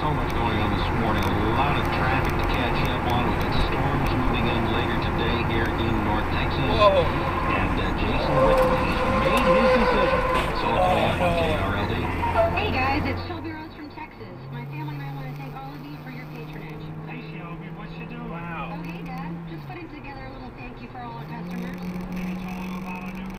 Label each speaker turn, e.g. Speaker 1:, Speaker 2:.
Speaker 1: so much going on this morning. A lot of traffic to catch up on. We've got storms moving in later today here in North Texas. Whoa.
Speaker 2: And
Speaker 1: uh, Jason Witten made his decision. So it's up on JRLD.
Speaker 3: Hey guys, it's